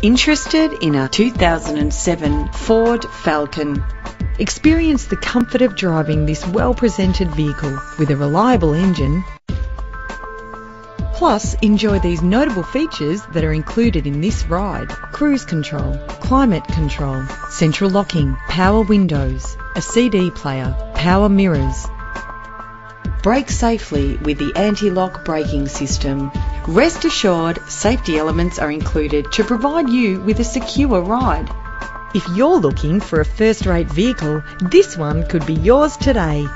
Interested in a 2007 Ford Falcon? Experience the comfort of driving this well-presented vehicle with a reliable engine. Plus, enjoy these notable features that are included in this ride. Cruise control, climate control, central locking, power windows, a CD player, power mirrors, Brake safely with the anti-lock braking system. Rest assured, safety elements are included to provide you with a secure ride. If you're looking for a first-rate vehicle, this one could be yours today.